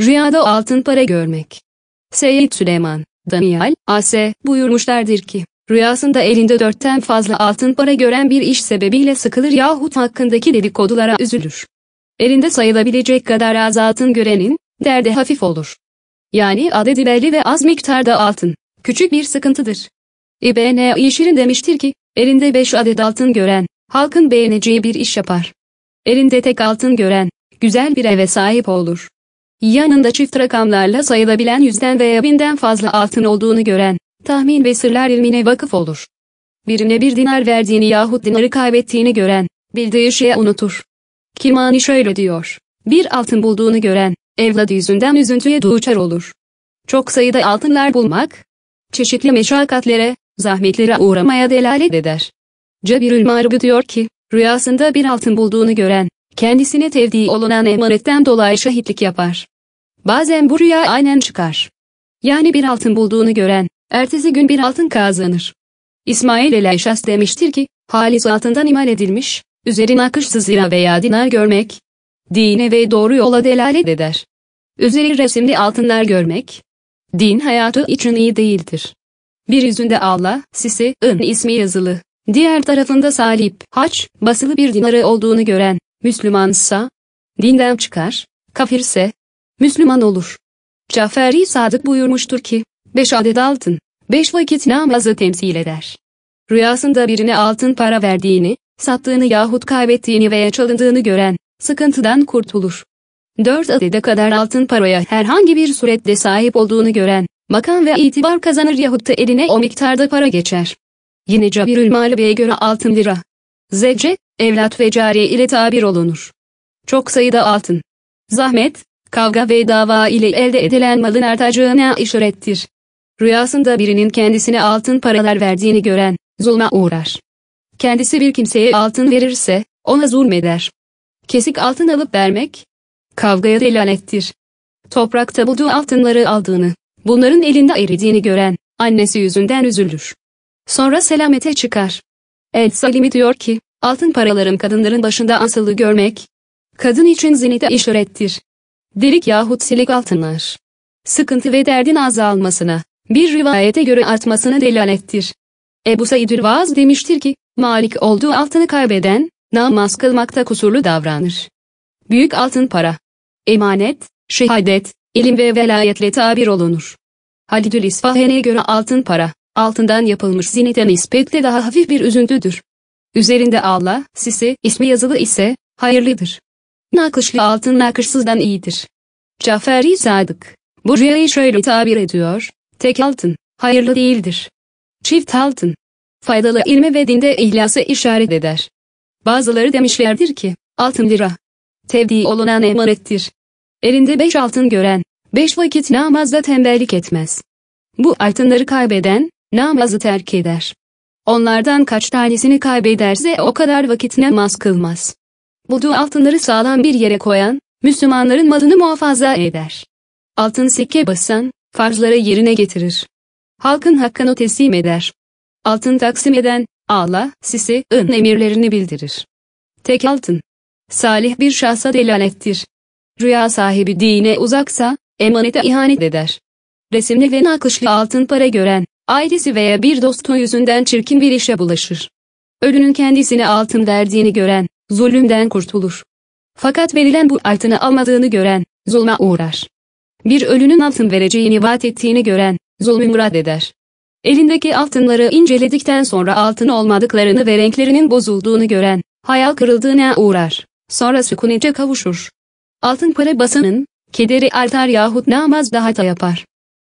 Rüyada altın para görmek. Seyyid Süleyman, Daniel, A.S. buyurmuşlardır ki, rüyasında elinde dörtten fazla altın para gören bir iş sebebiyle sıkılır yahut hakkındaki dedikodulara üzülür. Elinde sayılabilecek kadar az altın görenin, derdi hafif olur. Yani adedi belli ve az miktarda altın, küçük bir sıkıntıdır. İbn İşir'in demiştir ki, elinde beş adet altın gören, halkın beğeneceği bir iş yapar. Elinde tek altın gören, güzel bir eve sahip olur. Yanında çift rakamlarla sayılabilen yüzden veya binden fazla altın olduğunu gören, tahmin ve sırlar ilmine vakıf olur. Birine bir dinar verdiğini yahut dinarı kaybettiğini gören, bildiği şeyi unutur. Kimani şöyle diyor, bir altın bulduğunu gören, evladı yüzünden üzüntüye duçar olur. Çok sayıda altınlar bulmak, çeşitli meşakkatlere, zahmetlere uğramaya delalet eder. Cabirül Mağrubi diyor ki, rüyasında bir altın bulduğunu gören, kendisine tevdi olunan emanetten dolayı şahitlik yapar. Bazen bu rüya aynen çıkar. Yani bir altın bulduğunu gören, ertesi gün bir altın kazanır. İsmail el-Eşas demiştir ki, halis altından imal edilmiş, üzerine akışsız lira veya dinar görmek, dine ve doğru yola delalet eder. Üzeri resimli altınlar görmek, din hayatı için iyi değildir. Bir yüzünde Allah, sisi, ın ismi yazılı, diğer tarafında salip, haç, basılı bir dinarı olduğunu gören, Müslümansa, dinden çıkar, kafirse, Müslüman olur. Caferi Sadık buyurmuştur ki, beş adet altın, beş vakit namazı temsil eder. Rüyasında birine altın para verdiğini, sattığını yahut kaybettiğini veya çalındığını gören, sıkıntıdan kurtulur. Dört adede kadar altın paraya herhangi bir surette sahip olduğunu gören, makam ve itibar kazanır yahut da eline o miktarda para geçer. Yine Cabirül Mağlubi'ye göre altın lira. Zevce, evlat ve cariye ile tabir olunur. Çok sayıda altın. Zahmet, kavga ve dava ile elde edilen malın artacağına işarettir. Rüyasında birinin kendisine altın paralar verdiğini gören, zulme uğrar. Kendisi bir kimseye altın verirse, ona zulmeder. Kesik altın alıp vermek, kavgaya delanettir. Toprakta bulduğu altınları aldığını, bunların elinde eridiğini gören, annesi yüzünden üzülür. Sonra selamete çıkar. El Salimi diyor ki, altın paralarım kadınların başında asılı görmek, kadın için zinete işarettir. Delik yahut silik altınlar. Sıkıntı ve derdin azalmasına, bir rivayete göre artmasına delanettir. Ebu Saidül Vaz demiştir ki, malik olduğu altını kaybeden, namaz kılmakta kusurlu davranır. Büyük altın para, emanet, şehadet, ilim ve velayetle tabir olunur. Halidül İsfahen'e göre altın para, altından yapılmış zinete nispetle daha hafif bir üzüntüdür. Üzerinde Allah, sisi, ismi yazılı ise, hayırlıdır. Nakışlı altın nakışsızdan iyidir. Caferi Sadık, bu rüyayı şöyle tabir ediyor, tek altın, hayırlı değildir. Çift altın, faydalı ilme ve dinde ihlası işaret eder. Bazıları demişlerdir ki, altın lira, tevdi olunan emanettir. Elinde beş altın gören, beş vakit namazda tembellik etmez. Bu altınları kaybeden, namazı terk eder. Onlardan kaç tanesini kaybederse o kadar vakit namaz kılmaz. Bulduğu altınları sağlam bir yere koyan, Müslümanların malını muhafaza eder. Altın sikke basan, farzları yerine getirir. Halkın hakkını teslim eder. Altın taksim eden, Allah, sisi, ın emirlerini bildirir. Tek altın. Salih bir şahsa delanettir. Rüya sahibi dine uzaksa, emanete ihanet eder. Resimli ve nakışlı altın para gören, ailesi veya bir dostu yüzünden çirkin bir işe bulaşır. Ölünün kendisine altın verdiğini gören, zulümden kurtulur. Fakat verilen bu altını almadığını gören, zulma uğrar. Bir ölünün altın vereceğini vaat ettiğini gören, zulmü murad eder. Elindeki altınları inceledikten sonra altın olmadıklarını ve renklerinin bozulduğunu gören, hayal kırıldığına uğrar. Sonra sükunete kavuşur. Altın para basanın, kederi artar yahut namaz daha da yapar.